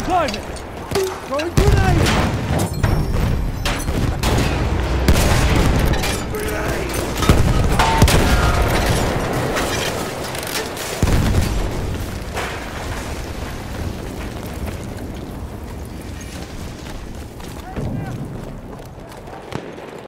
climbing! Throwing grenades!